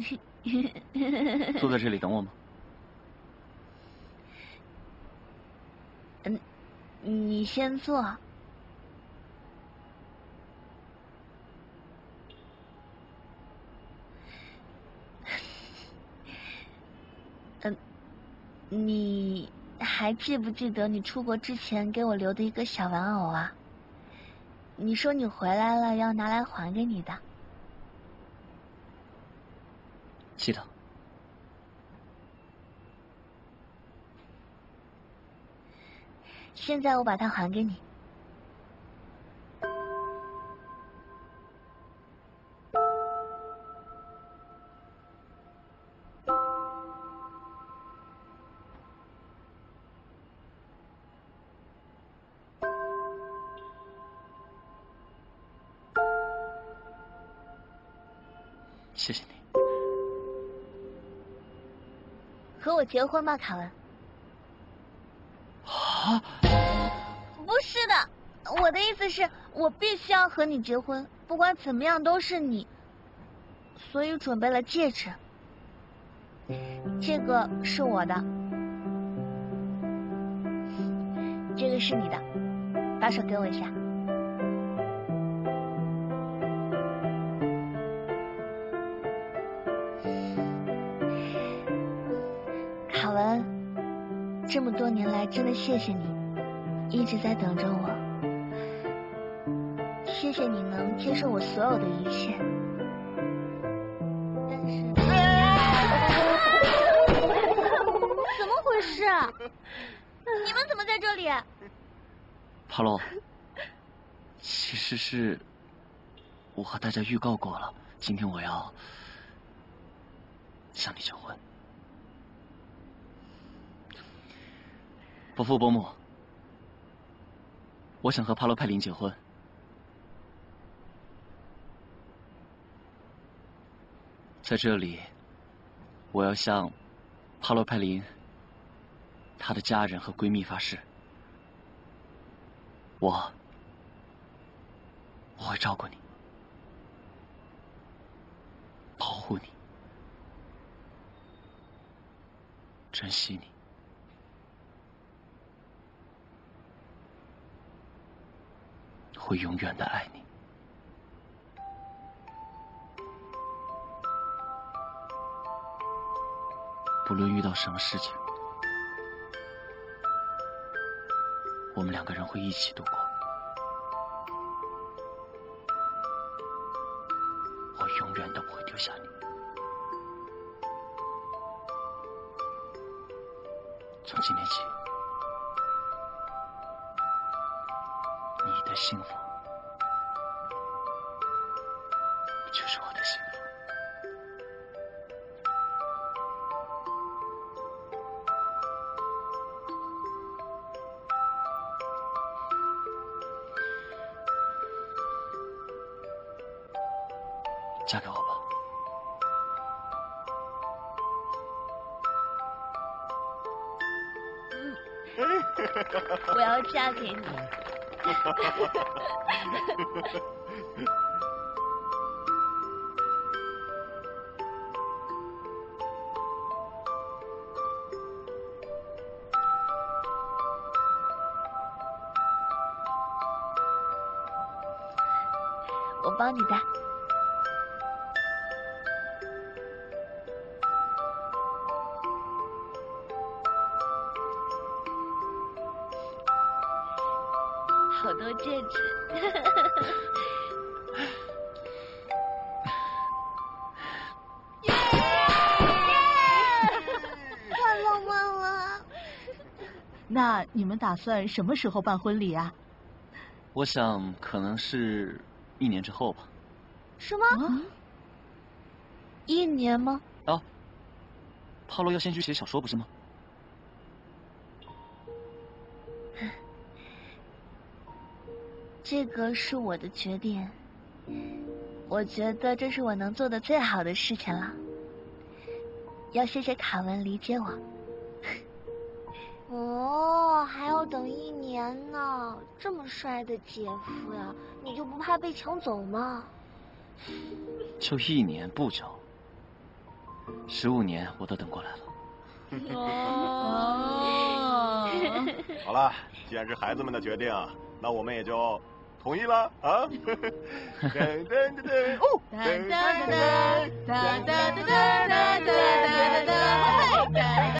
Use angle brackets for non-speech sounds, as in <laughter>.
<laughs> 坐在这里等我吗？嗯，你先坐。<laughs> 嗯，你还记不记得你出国之前给我留的一个小玩偶啊？你说你回来了要拿来还给你的。记得。现在我把它还给你。谢谢你。和我结婚吧，卡文。啊！不是的，我的意思是，我必须要和你结婚，不管怎么样都是你。所以准备了戒指，这个是我的，这个是你的，把手给我一下。这么多年来，真的谢谢你，一直在等着我。谢谢你能接受我所有的一切，但是，<laughs> 怎么回事？你们怎么在这里？帕洛，其实是我和大家预告过了，今天我要向你求婚。伯父伯母，我想和帕洛派林结婚。在这里，我要向帕洛派林、她的家人和闺蜜发誓，我我会照顾你，保护你，珍惜你。会永远的爱你。不论遇到什么事情，我们两个人会一起度过。我永远都不会丢下你。从今天起。的幸福就是我的幸福。嫁给我吧。我要嫁给你。<laughs> 我帮你的。好多戒指，<laughs> 耶！<laughs> 太浪漫了。那你们打算什么时候办婚礼啊？我想可能是一年之后吧。什么？一年吗？啊，帕洛要先去写小说，不是吗？这个是我的决定，我觉得这是我能做的最好的事情了。要谢谢卡文理解我。哦，还要等一年呢！这么帅的姐夫呀，你就不怕被抢走吗？<laughs> 就一年不久，十五年我都等过来了。哦，<laughs> 好了，既然是孩子们的决定，那我们也就同意了啊。<laughs> 噔噔噔噔，哦，噔噔噔噔噔噔噔噔噔噔噔噔噔。